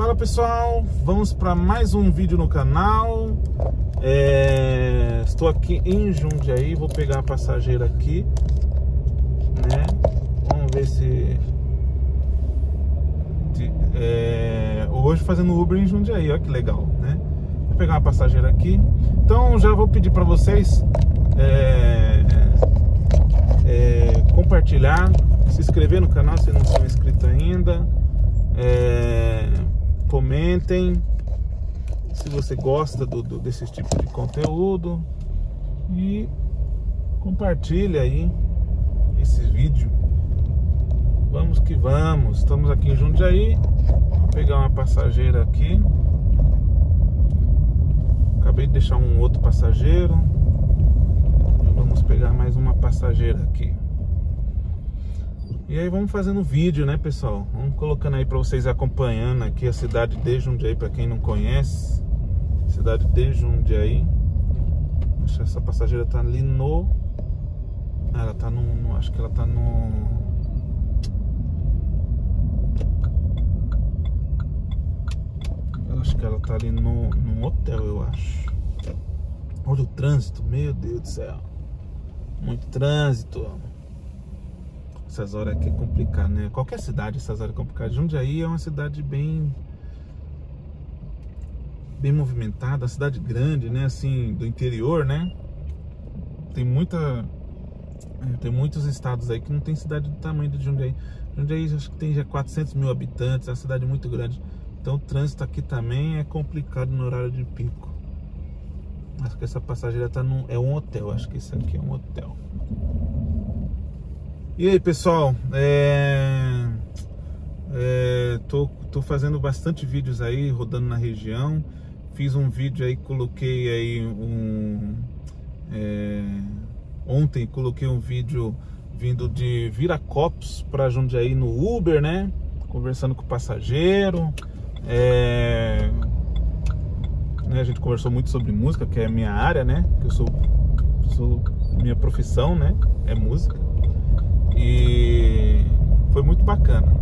Fala pessoal, vamos para mais um vídeo no canal. É, estou aqui em Jundiaí, vou pegar a passageira aqui, né? Vamos ver se é, hoje fazendo Uber em Jundiaí, olha que legal, né? Vou pegar uma passageira aqui. Então já vou pedir para vocês é, é, compartilhar, se inscrever no canal se não são inscritos ainda. É, comentem se você gosta do, do, desse tipo de conteúdo e compartilhe aí esse vídeo. Vamos que vamos. Estamos aqui em Jundiaí. Vou pegar uma passageira aqui. Acabei de deixar um outro passageiro. Vamos pegar mais uma passageira aqui. E aí vamos fazendo vídeo, né, pessoal? Vamos colocando aí para vocês acompanhando aqui a cidade de Jundiaí, para quem não conhece. Cidade de Jundiaí. Essa passageira tá ali no... Ela tá no... no acho que ela tá no... Acho que ela tá ali no, num hotel, eu acho. Olha o trânsito, meu Deus do céu. Muito trânsito. Essas horas aqui é complicado, né? Qualquer cidade essas horas é complicado. Jundiaí é uma cidade bem bem movimentada, cidade grande, né? Assim, do interior, né? Tem muita é, tem muitos estados aí que não tem cidade do tamanho de Jundiaí. Jundiaí acho que tem já 400 mil habitantes, é uma cidade muito grande. Então o trânsito aqui também é complicado no horário de pico. Acho que essa passageira tá num, é um hotel, acho que isso aqui é um hotel. E aí, pessoal, é, é, tô, tô fazendo bastante vídeos aí, rodando na região. Fiz um vídeo aí, coloquei aí um... É, ontem coloquei um vídeo vindo de Viracopos para Jundiaí no Uber, né? Conversando com o passageiro. É, né, a gente conversou muito sobre música, que é minha área, né? Que eu sou, sou minha profissão, né? É música. E foi muito bacana.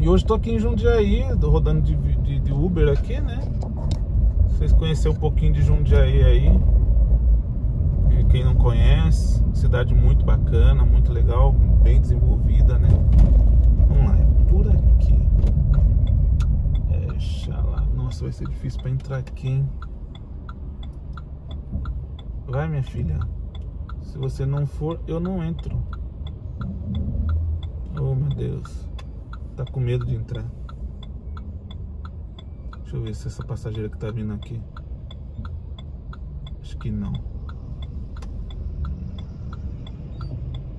E hoje estou aqui em Jundiaí, rodando de, de, de, Uber aqui, né? Vocês conheceram um pouquinho de Jundiaí aí. Quem não conhece, cidade muito bacana, muito legal, bem desenvolvida, né? Vamos lá, é por aqui. Deixa lá. Nossa, vai ser difícil para entrar aqui, hein? Vai, minha filha. Se você não for, eu não entro. Oh, meu Deus. Tá com medo de entrar. Deixa eu ver se essa passageira que tá vindo aqui. Acho que não.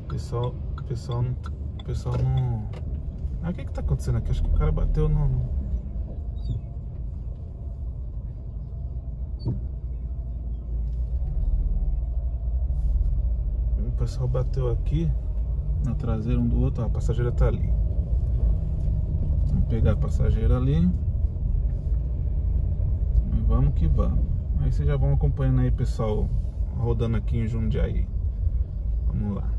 Pessoal, pessoal, pessoal não. Ah, o que que tá acontecendo aqui? Acho que o cara bateu no. O pessoal bateu aqui na traseira um do outro, ó, a passageira tá ali. Vamos pegar a passageira ali. E vamos que vamos. Aí vocês já vão acompanhando aí, pessoal, rodando aqui em Jundiaí. Vamos lá.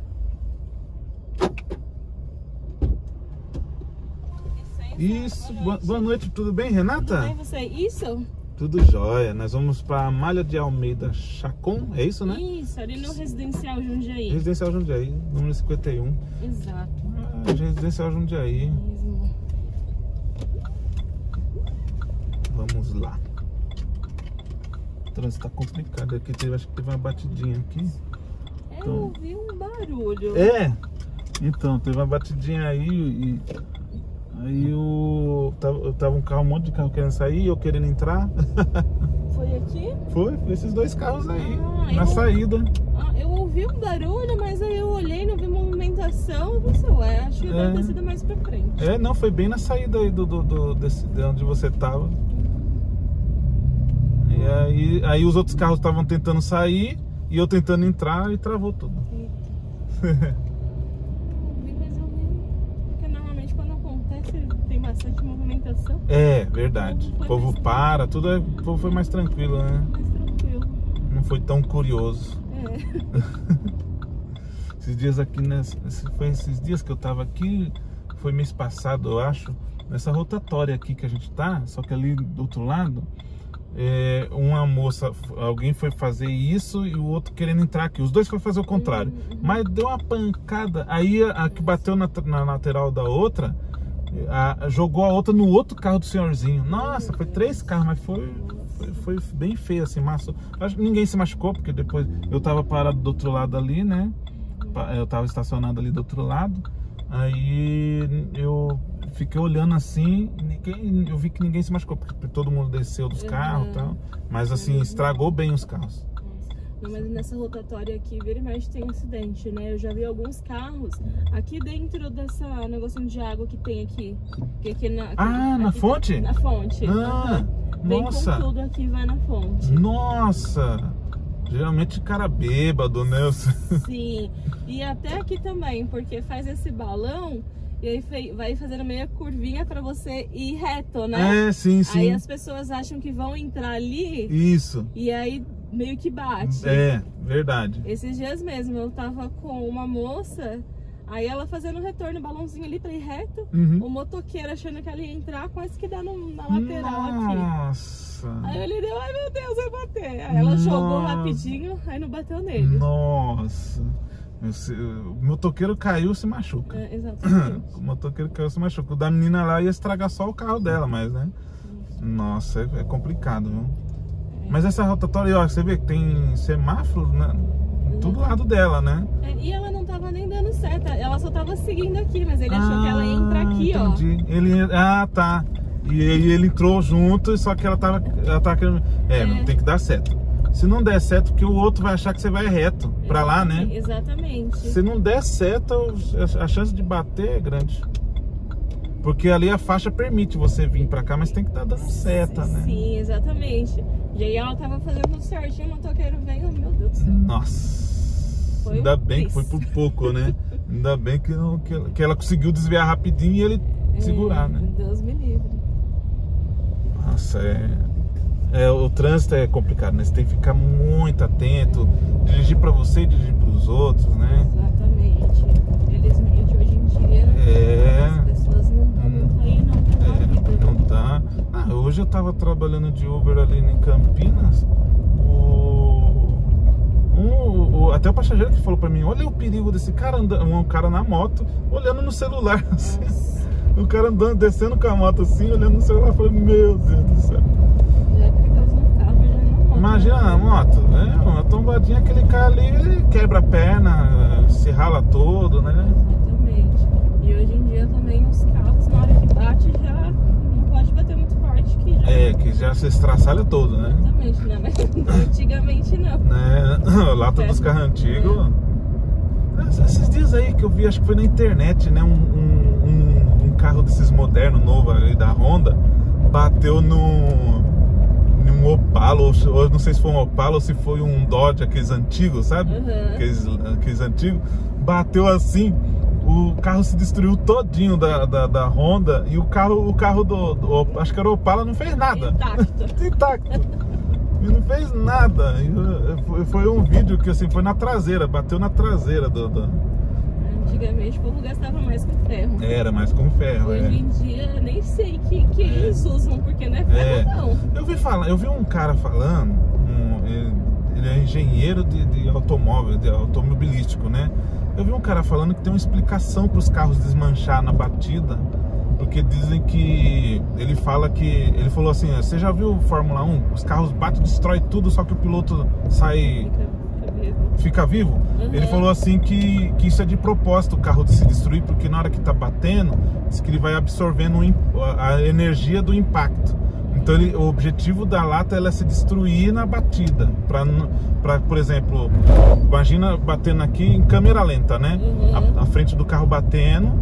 Isso, boa noite. boa noite, tudo bem, Renata? Tudo bem, você? Isso? Tudo jóia. Nós vamos para Malha de Almeida Chacon, é isso, né? Isso, ali no Residencial Jundiaí. Residencial Jundiaí, número 51. Exato. Ah, Residencial Jundiaí. Mesmo. Vamos lá. O trânsito tá complicado aqui, teve, acho que teve uma batidinha aqui. É, eu ouvi um barulho. É, então, teve uma batidinha aí e Aí eu tava, tava, um carro, um monte de carro querendo sair, eu querendo entrar. Foi aqui? Foi, foi esses dois carros aí, ah, na eu, saída. Ah, eu ouvi um barulho, mas aí eu olhei, não vi movimentação, eu pensei, ué, acho que é. deve ter sido mais pra frente. É, não, foi bem na saída aí do, do, do desse, de onde você tava. E aí, aí os outros carros estavam tentando sair e eu tentando entrar e travou tudo. bastante movimentação. É, verdade. O povo para, tudo é, o povo foi mais tranquilo, né? Mais tranquilo. Não foi tão curioso. É. esses dias aqui, né? Foi esses dias que eu tava aqui, foi mês passado, eu acho. nessa rotatória aqui que a gente tá, só que ali do outro lado, é, uma moça, alguém foi fazer isso e o outro querendo entrar aqui. Os dois foram fazer o contrário. Uhum. Mas deu uma pancada. Aí a, a que bateu na, na lateral da outra, a- jogou a outra no outro carro do senhorzinho. Nossa, foi três carros, mas foi, foi, foi bem feio assim, massa. Acho que ninguém se machucou, porque depois eu tava parado do outro lado ali, né? Eu tava estacionado ali do outro lado. Aí eu fiquei olhando assim, ninguém, eu vi que ninguém se machucou, porque todo mundo desceu dos Uhum. carros e tal. Mas assim, estragou bem os carros. Não, mas nessa rotatória aqui, vira e mexe tem acidente, né? Eu já vi alguns carros aqui dentro dessa negocinho de água que tem aqui. Que aqui na, aqui- Ah, na aqui- fonte? Na fonte. Ah, Vem nossa! com tudo aqui vai na fonte. Nossa! Geralmente cara bêbado, né? Sim. E até aqui também, porque faz esse balão e aí vai fazendo meia curvinha pra você ir reto, né? É, sim, Aí sim. as pessoas acham que vão entrar ali Isso. e aí meio que bate. É, verdade. Esses dias mesmo eu tava com uma moça, aí ela fazendo um retorno, balãozinho ali pra ir reto, Uhum. o motoqueiro achando que ela ia entrar, quase que dá no- na lateral aqui. Nossa! Aí ele deu, ai meu Deus, vai bater. Aí ela jogou Nossa. rapidinho, aí não bateu nele. Nossa! O motoqueiro caiu, se machuca. É, exatamente. O motoqueiro caiu, se machuca. O da menina lá ia estragar só o carro dela, mas, né? Nossa, é, é complicado, viu? Mas essa rotatória, ó, você vê que tem semáforo, né? Em todo lado dela, né? É, e ela não tava nem dando seta, ela só tava seguindo aqui, mas ele achou que ela ia entrar aqui, Ah, entendi. Ele, ah, tá. E aí ele entrou junto, só que ela tava, ela tava querendo. É, É. não tem que dar certo. Se não der certo, porque o outro vai achar que você vai reto pra lá, né? Exatamente. Se não der seta, a chance de bater é grande. Porque ali a faixa permite você vir pra cá, mas tem que estar dando seta, né? Sim, exatamente. E aí ela tava fazendo certinho, o motoqueiro veio, meu Deus do céu. Nossa. Foi Ainda um bem que foi por pouco, né? Ainda bem que, não- que, ela- que ela conseguiu desviar rapidinho e ele segurar, É, né? Deus me livre. Nossa, é, é, O trânsito é complicado, né? Você tem que ficar muito atento, dirigir pra você e dirigir pros outros, né? Exatamente. Felizmente hoje em dia É. as pessoas não estão muito aí não pra É, vida. não tá. Ah, hoje eu tava trabalhando de Uber ali em Campinas. O, um- o- até o passageiro que falou pra mim: Olha o perigo desse cara andando, um cara na moto, olhando no celular. assim. O cara andando, descendo com a moto assim, olhando no celular. Falei: Meu Deus do céu. já é perigoso no carro, já não moto. Imagina a moto, né? Uma tombadinha, aquele cara ali quebra a perna, se rala todo, né? Exatamente. E hoje em dia também os carros, na hora que bate, já não pode bater muito forte que já. É, que já se estraçalha todo, né? Exatamente, né? Mas antigamente não. né? Lata dos carros antigos. Esses dias aí que eu vi, acho que foi na internet, né? Um, um, um- um carro desses modernos, novo aí da Honda, bateu no. num Opala, ou, ou não sei se foi um Opala ou se foi um Dodge, aqueles antigos, sabe? Uhum. Aqueles, aqueles antigos. Bateu assim, o carro se destruiu todinho da, da, da Honda e o carro, o carro do, do- Acho que era o Opala, não fez nada Intacto. intacto. E não fez nada. E, uh, Foi, um vídeo que assim, foi na traseira, bateu na traseira do. do- Antigamente o povo gastava mais com ferro. Era, mas com ferro. Hoje É. em dia nem sei que, que eles usam, porque não é ferro É. não. Eu vi falar, eu vi um cara falando, um, ele, ele é engenheiro de, de automóvel, de automobilístico, né? Eu vi um cara falando que tem uma explicação para os carros desmanchar na batida, porque dizem que ele fala que ele falou assim, você já viu Fórmula 1? Os carros batem, destrói tudo, só que o piloto sai Fica, vivo. Uhum. Ele falou assim que, que isso é de propósito o carro de se destruir, porque na hora que tá batendo, diz que ele vai absorvendo a energia do impacto. Então ele- o objetivo da lata ela é se destruir na batida. Pra, por exemplo, imagina batendo aqui em câmera lenta, né? Uhum. A, a frente do carro batendo.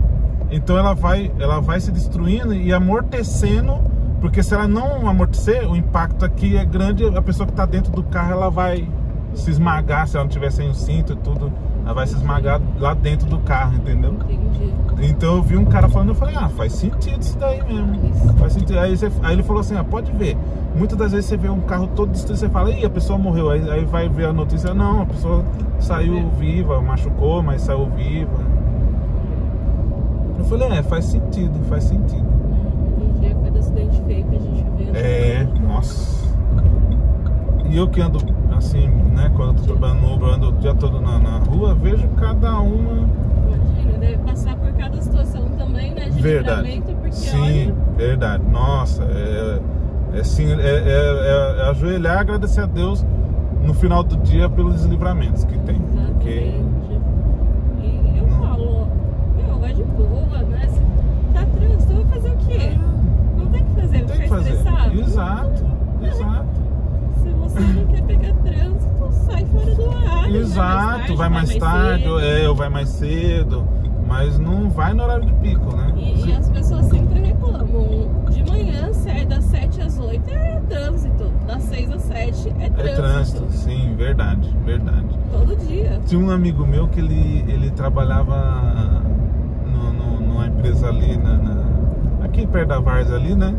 Então ela vai, ela vai se destruindo e amortecendo, porque se ela não amortecer, o impacto aqui é grande, a pessoa que está dentro do carro ela vai se esmagar, se ela não tiver sem o cinto e tudo, ela vai se esmagar lá dentro do carro, entendeu? Entendi. Então eu vi um cara falando, eu falei, ah, faz sentido isso daí mesmo. Isso. Faz sentido. Aí, você, aí, ele falou assim, ah, pode ver. Muitas das vezes você vê um carro todo destruído, você fala, ih, a pessoa morreu. Aí, aí vai ver a notícia, não, a pessoa saiu é. viva, machucou, mas saiu viva. Eu falei, é, faz sentido, faz sentido. É, hoje em cada acidente feio que a gente vê. Né? É, nossa. E eu que ando assim, né? Quando eu tô trabalhando no Uber, ando o dia todo na, na rua, vejo cada uma. Imagina, deve passar por cada situação também, né? De Verdade. porque Sim, olha. verdade. Nossa, é, é, sim, é, é- é- é ajoelhar e agradecer a Deus no final do dia pelos livramentos que tem. Porque Exatamente. E eu falo, meu, vai de boa, né? Se tá trânsito, vai fazer o quê? Não tem que fazer, tem ficar que fazer. Exato, exato. Se você não quer pegar trânsito, sai fora do horário. Exato, vai mais cedo. tarde, é, ou vai mais cedo, mas não vai no horário de pico, né? E, e as pessoas sempre reclamam. De manhã, sai das 7 às 8 é trânsito. Das 6 às 7 é É trânsito. trânsito, sim, verdade, verdade. Todo dia. Tinha um amigo meu que ele, ele trabalhava no, no- numa empresa ali, na, na- aqui perto da Vars ali, né?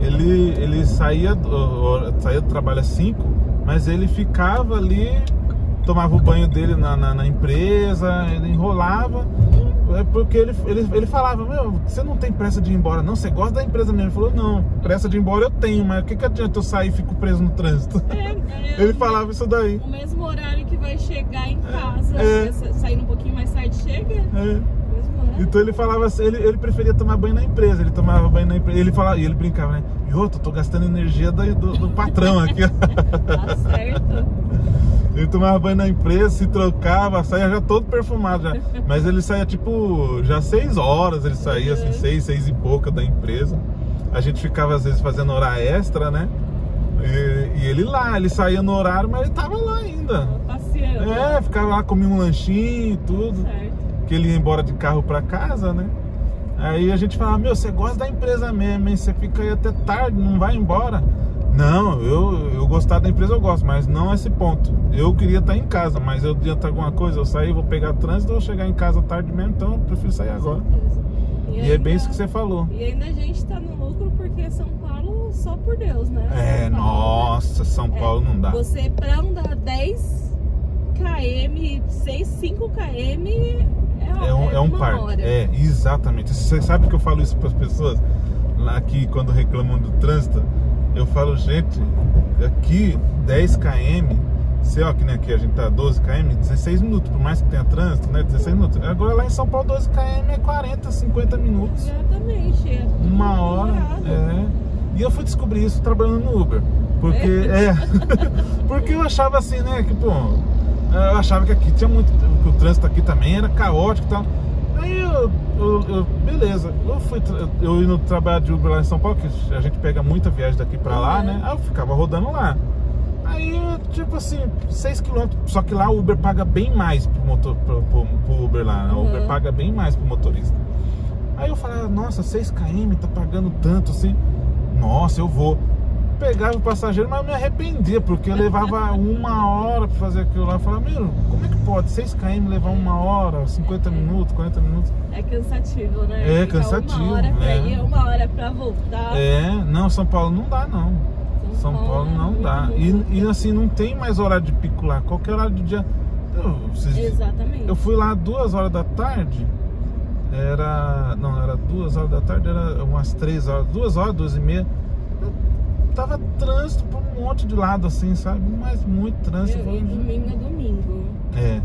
Ele, ele saía, do, saía do trabalho às 5, mas ele ficava ali, tomava o banho dele na, na, na empresa, ele enrolava. É porque ele, ele, ele falava, meu, você não tem pressa de ir embora, não? Você gosta da empresa mesmo? Ele falou, não, pressa de ir embora eu tenho, mas o que, que adianta eu sair e fico preso no trânsito? É, é Ele falava isso daí. o mesmo horário que vai chegar em casa. É. Sa- Saindo um pouquinho mais tarde, chega. É. Então ele falava assim, ele, ele preferia tomar banho na empresa, ele tomava banho na empresa, ele falava, e ele brincava, né? E outro, tô gastando energia do, do, do patrão aqui. Tá certo. ele tomava banho na empresa, se trocava, saía já todo perfumado já. Mas ele saía tipo, já seis horas ele saía, assim, Uhum. seis, seis e pouca da empresa. A gente ficava às vezes fazendo hora extra, né? E, e ele lá, ele saía no horário, mas ele tava lá ainda. Passeando. É, ficava lá, comia um lanchinho e tudo. Certo. Que ele ia embora de carro pra casa, né? Aí a gente falava, meu, você gosta da empresa mesmo, hein? Você fica aí até tarde, não vai embora. Não, eu, eu gostar da empresa eu gosto, mas não esse ponto. Eu queria estar em casa, mas eu adianta alguma coisa, eu sair, vou pegar trânsito, eu vou chegar em casa tarde mesmo, então eu prefiro sair agora. E, E é bem ainda- isso que você falou. E ainda a gente tá no lucro porque São Paulo só por Deus, né? É, São Paulo, nossa, São É, Paulo não dá. Você pra andar 10 km, 6, 5 km é, É um, é um parque. hora. É, exatamente. Você sabe que eu falo isso para as pessoas lá aqui quando reclamam do trânsito? Eu falo, gente, aqui 10 km, sei ó, que nem aqui a gente tá 12 km, 16 minutos, por mais que tenha trânsito, né? 16 minutos. Agora lá em São Paulo 12 km é 40, 50 minutos. Exatamente. é Uma hora. demorado. É. E eu fui descobrir isso trabalhando no Uber. Porque, é. porque eu achava assim, né? Que, pô, eu achava que aqui tinha muito. Que o trânsito aqui também era caótico e tal. Aí eu, eu- eu- beleza, eu fui eu indo trabalhar de Uber lá em São Paulo, que a gente pega muita viagem daqui pra lá, Uhum. né? Aí eu ficava rodando lá. Aí, tipo assim, 6km. Só que lá o Uber paga bem mais pro, motor, pro, pro- pro Uber lá. né? O Uber Uhum. paga bem mais pro motorista. Aí eu falava, nossa, 6km, tá pagando tanto assim. Nossa, eu vou. Pegava o passageiro, mas me arrependia, porque eu levava uma hora pra fazer aquilo lá. Eu falava, meu, como é que pode 6km levar uma hora, 50 minutos, 40 minutos? É cansativo, né? É, Fica cansativo, Uma hora pra é. ir, uma hora pra voltar. É, não, São Paulo não dá, não. São Paulo é não dá. E, e assim, não tem mais horário de pico lá. Qualquer horário do dia. Eu, vocês- Exatamente. eu fui lá duas horas da tarde. Era. Não, era duas horas da tarde, era umas três horas. Duas horas, duas e meia. Tava trânsito por um monte de lado, assim, sabe? Mas muito trânsito. Eu, e domingo é domingo. É.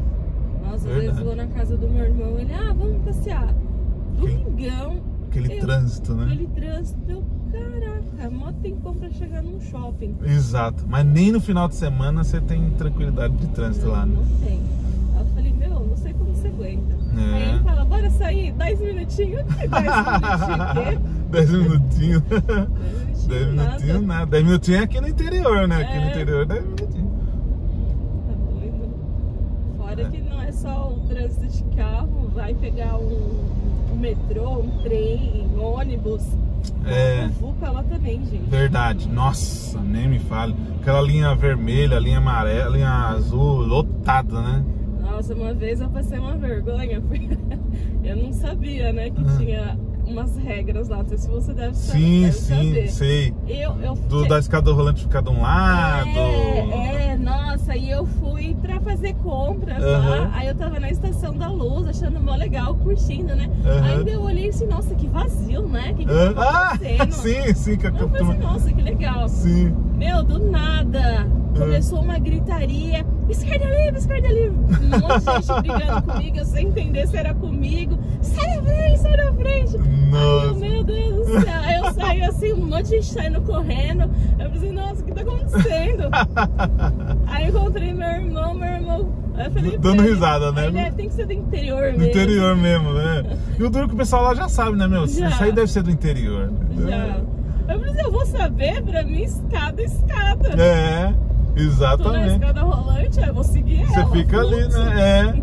Nossa, às vezes vou na casa do meu irmão, ele, ah, vamos passear. Domingão, Aquele Eu- trânsito, né? aquele trânsito, eu, caraca, mó tempão pra chegar num shopping. Exato. Mas nem no final de semana você tem tranquilidade de trânsito não, lá, né? não tem. Aí eu falei, meu, não sei como você aguenta. É. Aí ele fala, bora sair, 10 minutinhos. 10 minutinhos, quê? 10 minutinhos. 10 10 minutinhos, minutinhos, nada. nada. 10 minutinhos é aqui no interior, né? Aqui no É. interior, 10 minutinhos. Tá doido. Fora que não é só o trânsito de carro, vai pegar um, um metrô, um trem, um ônibus. É. Vuca lá também, gente. Verdade. Nossa, nem me fale. Aquela linha vermelha, linha amarela, linha azul, lotada, né? Nossa, uma vez eu passei uma vergonha. Eu não sabia, né, que Ah. tinha umas regras lá. Não sei se você deve, sa- Sim, deve sim, saber. sei. Eu, eu Do, da escada rolante ficar de um lado. É, é, nossa, e eu fui pra fazer compras Aham. lá. Aí eu tava na estação da luz, achando mó legal, curtindo, né? Aham. Ainda eu olhei assim, nossa, que vazio, né? Que que Ah, tá ah, sim, sim, que a Eu falei assim, nossa, que legal. Sim. Meu, do nada, começou uma gritaria, esquerda livre, esquerda livre. Um monte de gente brigando comigo, eu sem entender se era comigo. Sai da frente, sai da frente. Aí eu, Nossa. meu Deus do céu. Aí eu saí assim, um monte de gente saindo correndo. Eu falei nossa, o que tá acontecendo? Aí eu encontrei meu irmão, meu irmão. Aí eu falei, Dando risada, né? Ele é, tem que ser do interior Do mesmo. interior mesmo, né? E o duro que o pessoal lá já sabe, né, meu? Já. Isso aí deve ser do interior. Já. Eu falei eu vou saber, pra mim, escada, escada. É, Tô na exatamente. escada rolante, eu vou seguir Você ela. fica ali, fluxo. né? É.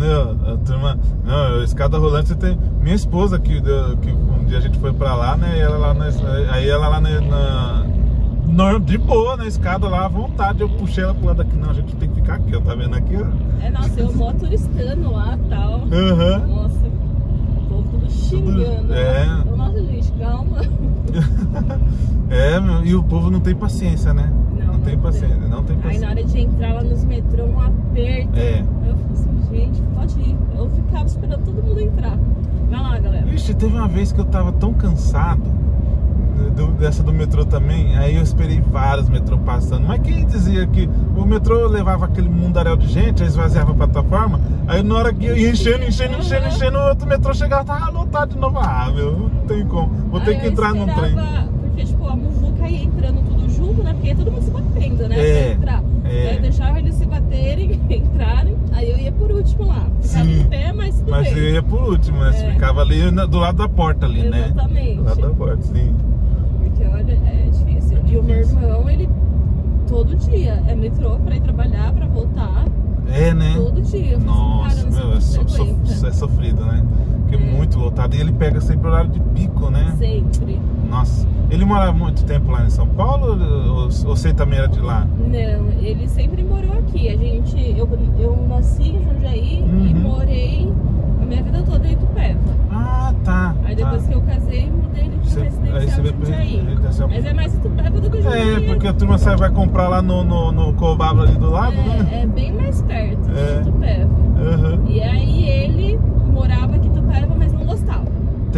Meu, a turma. Não, escada rolante você tem. Minha esposa, que, que um dia a gente foi pra lá, né? E ela lá na, aí ela lá na, na- de boa na escada lá à vontade. Eu puxei ela pro lado aqui. Não, a gente tem que ficar aqui, ó. Tá vendo aqui, ó? É, nossa, eu mó turistando lá e tal. Aham. Nossa, o povo tudo xingando. é. Nossa, gente, calma. É, meu, e o povo não tem paciência, né? Tem paciência, não tem Aí na paciência. hora de entrar lá nos metrô, um aperto. É. Eu falei assim, gente, pode ir. Eu ficava esperando todo mundo entrar. Vai lá, galera. Ixi, teve uma vez que eu tava tão cansado do- dessa do metrô também, aí eu esperei vários metrô passando. Mas quem dizia que o metrô levava aquele mundaréu de gente, aí esvaziava a plataforma, aí na hora que ia enchendo, enchendo, enchendo, enchendo, o outro metrô chegava, tava lotado de novo. Ah, meu, não tem como. Vou ter Aí que entrar num trem. esperava, Porque, tipo, a muvuca ia entrando tudo junto, né? Porque todo mundo se batendo, né? É, entrar. é. Aí eu deixava eles se baterem, entrarem, aí eu ia por último lá. Ficava Sim. em pé, mas tudo Mas bem. eu ia por último, né? Você É. ficava ali na- do lado da porta ali, né? Exatamente. Do lado da porta, sim. Porque olha, é difícil. E o meu irmão, ele todo dia é metrô pra ir trabalhar, pra voltar. É, né? Todo dia. Eu assim, Nossa, sei meu, é, so- so- é sofrido, né? Porque é muito lotado. E ele pega sempre horário de pico, né? Sempre. Nossa. Ele mora muito tempo lá em São Paulo ou, você também era de lá? Não, ele sempre morou aqui. A gente, eu, eu nasci em Jundiaí e Uhum. morei a minha vida toda em Itupeva. Ah, tá. Aí depois tá. que eu casei, mudei ele você residencial pra Jundiaí. residencial- Mas é mais Itupeva do que Jundiaí. É, porque a turma sai, vai comprar lá no, no, no Cobaba ali do lado, né? É, é bem mais perto É. de Itupeva. Aham. E aí ele morava aqui em Itupeva, mas não gostava.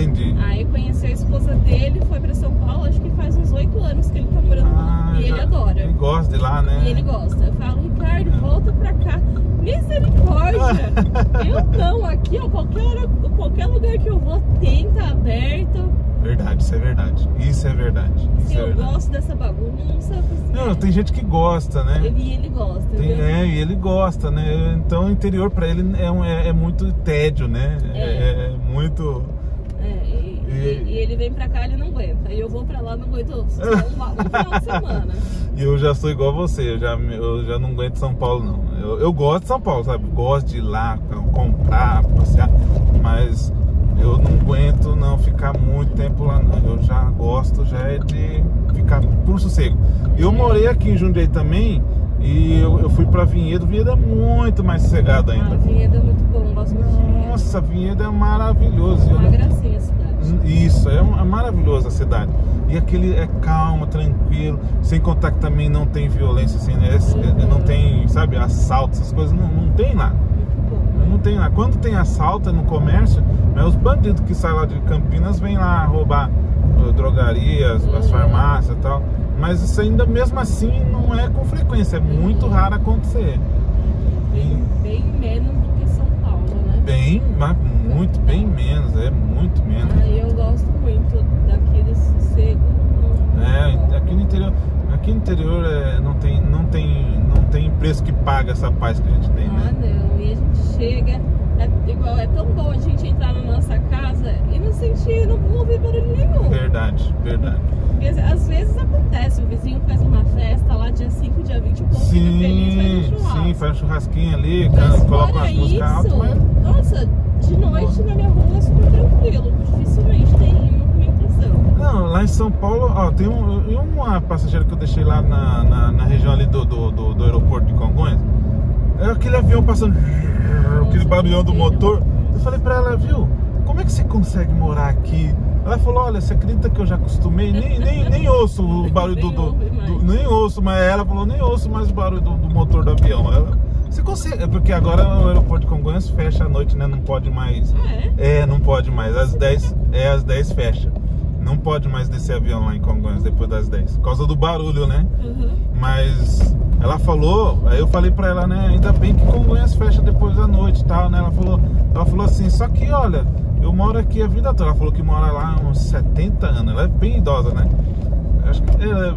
Entendi. Aí conheceu a esposa dele, foi pra São Paulo, acho que faz uns oito anos que ele tá morando lá. E ele Ah, já- adora. Ele gosta de lá, né? E ele gosta. Eu falo, Ricardo, volta pra cá. Misericórdia! eu não, aqui, ó, qualquer, hora, qualquer lugar que eu vou tem, tá aberto. Verdade, isso é verdade. Isso é verdade. Se Isso é eu verdade. gosto dessa bagunça. Não, tem gente que gosta, né? Ele, e ele gosta, Tem- viu? é, e ele gosta, né? Então o interior pra ele é, um- é- é muito tédio, né? É. é muito. E, ele vem pra cá, ele não aguenta. E eu vou pra lá, não aguento um, um final de semana. E eu já sou igual a você, eu já, eu já não aguento São Paulo, não. Eu, eu gosto de São Paulo, sabe? Gosto de ir lá, comprar, passear, mas eu não aguento não ficar muito tempo lá, não. Eu já gosto, já é de ficar por sossego. Eu morei aqui em Jundiaí também e eu, eu fui pra Vinhedo, Vinhedo é muito mais sossegado Ah, ainda. Vinhedo é muito bom, gosto muito. Nossa, Vinhedo é maravilhoso. É uma gracinha a cidade. Isso, é, uma- é maravilhosa a cidade. E aquele é calmo, tranquilo, sem contar que também não tem violência, assim, né? É- não tem, sabe, assalto, essas coisas, não, não tem lá. Não tem lá. Quando tem assalto é no comércio, mas os bandidos que saem lá de Campinas vêm lá roubar uh, drogarias, as Uhum. farmácias e tal. Mas isso ainda mesmo assim não é com frequência, é muito Uhum. raro acontecer. Bem, bem menos do que São Paulo, né? Bem, mas muito, bem menos, é muito menos. Ah, eu gosto muito daqui desse sossego. É, aqui no interior, aqui no interior é, não, tem, não, tem, não tem preço que paga essa paz que a gente tem, Ah, né? não. E a gente chega, é igual, é tão bom a gente entrar na nossa casa e não sentir, não, ouvir barulho nenhum. Verdade, verdade. Porque às vezes acontece, o vizinho faz uma festa lá dia 5, dia 20, o povo fica feliz, faz um Sim, churrasco. sim, faz um churrasquinho ali, Mas coloca umas músicas altas, isso, mas nossa, de noite na minha rua é super tranquilo. Dificilmente tem movimentação. Não, lá em São Paulo, ó, tem um, uma passageira que eu deixei lá na, na, na região ali do, do, do, do aeroporto de Congonhas. É aquele avião passando, aquele barulhão do motor. Eu falei pra ela, viu, como é que você consegue morar aqui Ela falou, olha, você acredita que eu já acostumei? Nem, nem, nem ouço o barulho do, do- do- Nem ouço, mas ela falou, nem ouço mais o barulho do, do motor do avião. Ela, você consegue. é Porque agora o aeroporto de Congonhas fecha à noite, né? Não pode mais. Ah, é? É, não pode mais. Às 10, é, às 10 fecha. Não pode mais descer avião lá em Congonhas depois das 10. Por causa do barulho, né? Uhum. Mas ela falou, aí eu falei pra ela, né? Ainda bem que Congonhas fecha depois da noite e tal, né? Ela falou, ela falou assim, só que olha, eu moro aqui a vida toda. Ela falou que mora lá há uns 70 anos. Ela é bem idosa, né? Acho que ela,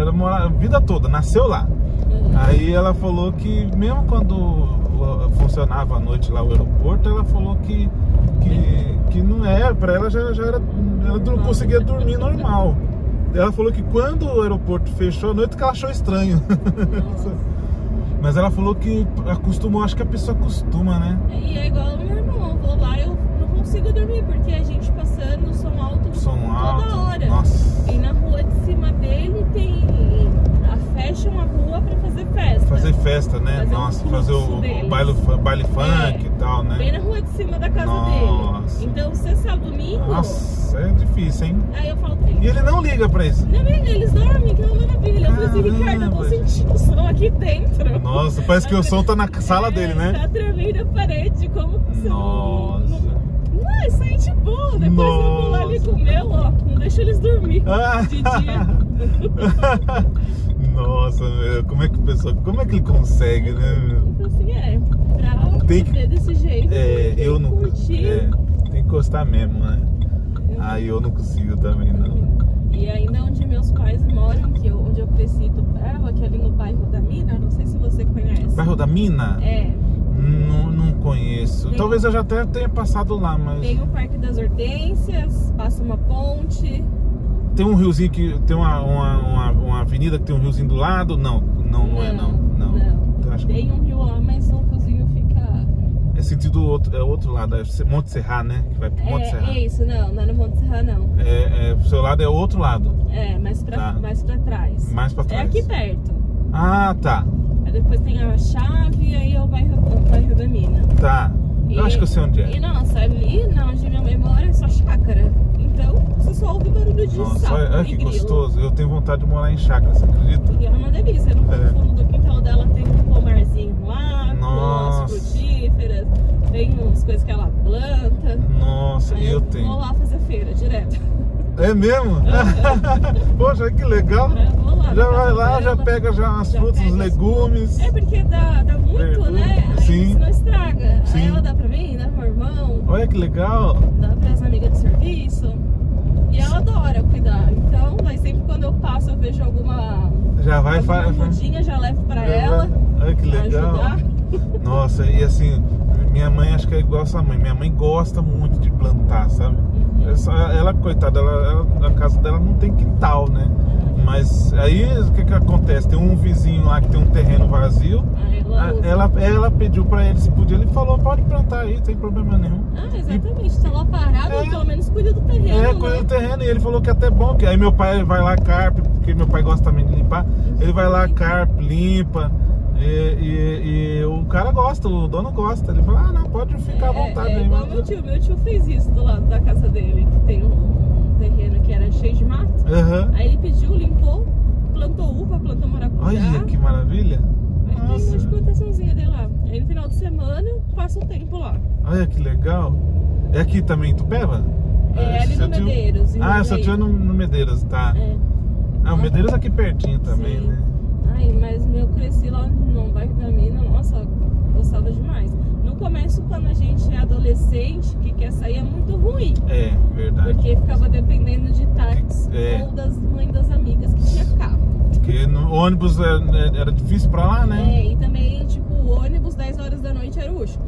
ela mora a vida toda, nasceu lá. Uhum. Aí ela falou que mesmo quando funcionava à noite lá o aeroporto, ela falou que, que, que não é, pra ela já, já era. Ela não conseguia dormir normal. Ela falou que quando o aeroporto fechou à noite que ela achou estranho. Mas ela falou que acostumou, acho que a pessoa acostuma, né? E é igual o meu irmão, falou lá, eu não consigo dormir, porque a gente passando som alto Som toda alto. hora. Nossa. E na rua de cima dele tem. Fecha uma rua pra fazer festa. Fazer festa, né? Fazer Nossa, fazer fluxo o, deles. baile, baile funk É. e tal, Bem né? na rua de cima da casa Nossa. dele. Então, você sabe domingo. Nossa, é difícil, hein? Aí eu falo pra E ele. ele não liga pra isso. Não, amiga, eles dormem, que é uma maravilha. Eu falei assim. Ricardo, eu tô sentindo o som aqui dentro. Nossa, parece que o som tá na sala É, dele, né? Tá tremendo a parede, como que você Nossa. não- Não, isso aí é de boa. Depois eu vou lá ali Nossa. com o meu, ó. Não deixa eles dormir Ah. de dia. Nossa, meu, como é que o pessoal, como é que ele consegue, né? meu? Assim, é. Pra Tem que- desse jeito. É, eu que não. curtir. É, tem que gostar mesmo, né? Aí eu não consigo também, não. E ainda onde meus pais moram, que eu, onde eu cresci do Perro, que é ali no bairro da Mina, não sei se você conhece. Bairro da Mina? É, Não, não conheço. Tem- Talvez eu já até tenha passado lá, mas. tem o Parque das Hortênsias, passa uma ponte. Tem um riozinho que. Tem uma, uma, uma, uma avenida que tem um riozinho do lado? Não, não, não, é não. Não. Eu acho Tem um rio lá, mas o cozinho fica. é sentido outro, é outro lado, é Monte Serra, né? Que vai pro Monte Serra. É, é isso, não, não é no Monte Serra, não. É, é, o seu lado é outro lado. É, mais pra, Tá. mais pra trás. Mais pra É trás. aqui perto. Ah, tá. Aí depois tem a chave e aí é o bairro, o bairro da mina. Tá. Eu E- acho que eu sei onde é. E nossa, ali na onde minha mãe mora é só chácara. Então você só ouve barulho de Nossa, sapo olha, que grilo. gostoso. Eu tenho vontade de morar em chácara, você acredita? E é uma delícia. No É. fundo do quintal dela tem um pomarzinho lá, com Nossa. as frutíferas, tem umas coisas que ela planta. Nossa, Aí eu Vou tenho. lá fazer feira direto. É mesmo? Poxa, que legal. É, vou lá Já vai lá, já pega já as já frutas, os legumes. É porque dá, dá muito, né? Aí Sim. isso não estraga. Sim. Aí ela dá pra mim, dá pro meu irmão, Olha que legal. dá pras amigas de serviço. E ela adora cuidar. Então, mas sempre quando eu passo, eu vejo alguma, Já vai alguma mudinha, já levo pra ela. Olha que legal. ajudar. Nossa, e assim, minha mãe acho que é igual a sua mãe. Minha mãe gosta muito de plantar, sabe? Uhum. Essa- Ela, coitada, ela, ela- a casa dela não tem quintal, né? Mas aí o que que acontece? Tem um vizinho lá que tem um terreno vazio. Aí ela, usa. Ela, ela pediu pra ele se podia. Ele falou, pode plantar aí, sem problema nenhum. Ah, exatamente. Tá lá parado, É. pelo menos cuida do terreno. É, né? coisa do terreno. E ele falou que é até bom. Que aí meu pai vai lá, carpe, porque meu pai gosta também de limpar. Ele vai lá, carpe, limpa. E, e- e o cara gosta, o dono gosta. Ele fala, ah, não, pode ficar à É, vontade é aí. igual mas- meu tio. Meu tio fez isso do lado da casa dele, que tem um, um terreno que era cheio de mato. Aham. Aí ele pediu, limpou, plantou uva, plantou maracujá. Olha que maravilha. Aí tem Nossa. umas plantaçãozinhas dele lá. Aí no final de semana, passa o tempo lá. Olha que legal. É aqui também Tupéva? É, ali seu no? Medeiros. Ah, Jundiaí. tio é no, no Medeiros, tá. É. Ah, o Medeiros aqui pertinho também, Sim. né? Ai, mas eu cresci lá no bairro da mina, nossa, gostava demais. No começo, quando a gente é adolescente, que quer sair, é muito ruim. É, verdade. Porque ficava dependendo de táxi É. ou das mães das amigas que tinha carro. Porque no ônibus era, era difícil pra lá, né? É, e também, tipo, o ônibus 10 horas da noite era o último.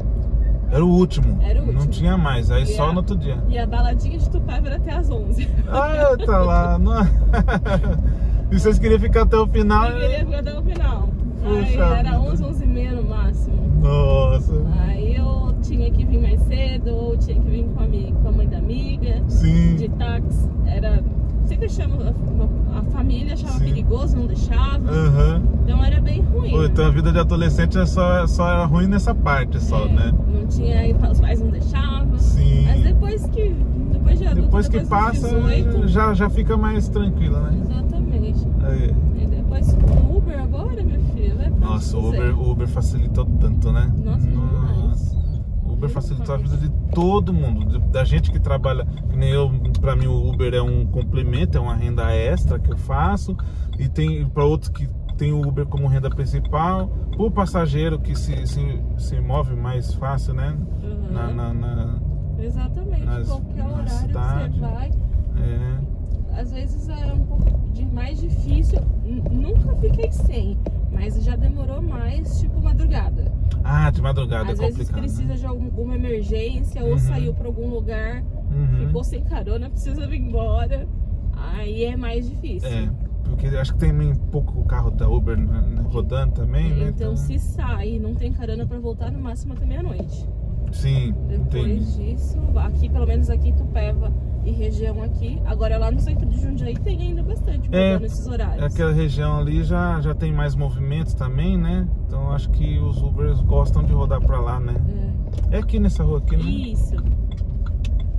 Era o último. Era o Não último. tinha mais, aí E só a- no outro dia. E a baladinha de Tupéva era até às 11. Ah, tá lá. Não... e vocês queriam ficar até o final? Eu queria ficar até o final. Aí Puxa era vida. 11, 11 e meia no máximo. Nossa. Aí eu tinha que vir mais cedo, ou tinha que vir com a, mi- com a mãe da amiga, de Sim. táxi. Era. Sempre chama, a, a família Sim. Perigoso, não deixava. Aham. Então era bem ruim. Pô, né? Então a vida de adolescente é só, só era ruim nessa parte só, É, né? Não tinha, aí os pais não deixavam. Sim. Mas depois que, depois depois de adulto, Depois que dos passa, 18, já, já fica mais tranquila, né? Exatamente. Aí. E depois com o Uber agora, meu filho, vai pra Nossa, o Uber, Uber facilitou tanto, né? Nossa, demais. Uber facilitou a vida de todo mundo, de- da gente que trabalha, que nem eu, pra mim o Uber é um complemento, é uma renda extra que eu faço, e tem para outros que tem o Uber como renda principal, o passageiro que se, se, se move mais fácil, né? Uhum. Na, na- na- Exatamente. nas- Qualquer horário cidade. você vai. é, Às vezes é um pouco de mais difícil. Nunca fiquei sem, mas já demorou mais, tipo madrugada. Ah, de madrugada Às é vezes precisa né? de alguma emergência ou Uhum. saiu pra algum lugar, Uhum. ficou sem carona, precisa vir embora. Aí é mais difícil. É, porque acho que tem meio pouco carro da Uber né, rodando também, né? Então, se sai e não tem carona pra voltar, no máximo até meia-noite. Sim, Depois entendi. disso, aqui, pelo menos aqui em Tupéva e região aqui. Agora lá no centro de Jundiaí tem ainda bastante É, mudando esses horários. Aquela região ali já, já tem mais movimentos também, né? Então acho que os Ubers gostam de rodar pra lá, né? É aqui nessa rua aqui, né? Isso.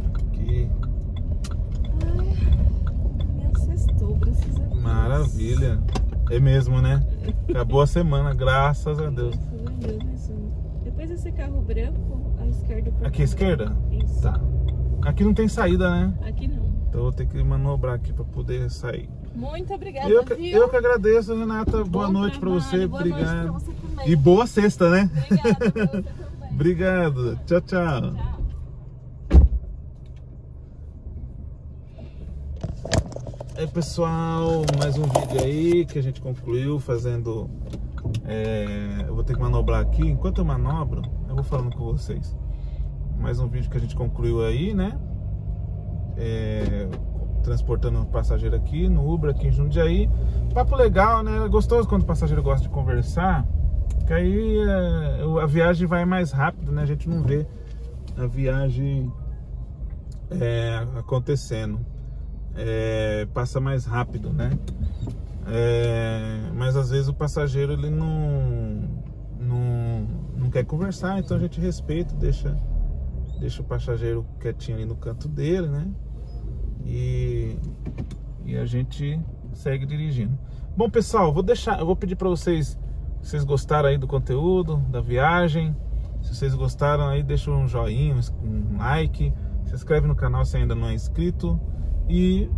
Aqui. Ai. Maravilha. É mesmo, né? Acabou a semana, graças a Deus. Graças a Deus. Depois desse carro branco, à esquerda. Aqui à esquerda? Isso. Tá. Aqui não tem saída, né? Aqui não. Então eu vou ter que manobrar aqui pra poder sair. Muito obrigada, Eu, que- viu? eu que agradeço, Renata. Boa noite trabalho, você. boa noite Obrigado. pra você também. E boa sexta, né? Obrigada. Obrigado. Tchau, tchau. Tchau. É pessoal, mais um vídeo aí que a gente concluiu fazendo. é, eu vou ter que manobrar aqui. Enquanto eu manobro, eu vou falando com vocês. Mais um vídeo que a gente concluiu aí, né? É, transportando um passageiro aqui no Uber aqui em Jundiaí. Papo legal, né? É gostoso quando o passageiro gosta de conversar. Que aí é, a viagem vai mais rápido, né? A gente não vê a viagem é, acontecendo é, passa mais rápido, né? É, mas às vezes o passageiro ele não, não, não quer conversar, então a gente respeita, deixa, deixa o passageiro quietinho ali no canto dele, né? E, e a gente segue dirigindo. Bom pessoal, vou deixar, eu vou pedir para vocês, se vocês gostaram aí do conteúdo, da viagem, se vocês gostaram aí, deixa um joinha, um like, se inscreve no canal se ainda não é inscrito e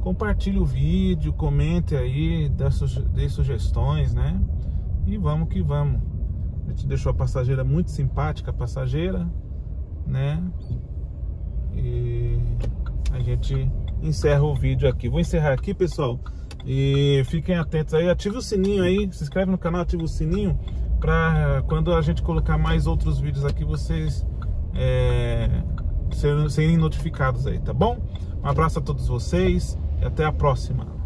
compartilhe o vídeo, comente aí, dê, suge- dê sugestões, né? E vamos que vamos. A gente deixou a passageira muito simpática, a passageira, né? E a gente encerra o vídeo aqui. Vou encerrar aqui, pessoal. E fiquem atentos aí, ative o sininho aí, se inscreve no canal, ativa o sininho para quando a gente colocar mais outros vídeos aqui, vocês é, serem notificados aí, tá bom? Um abraço a todos vocês e até a próxima.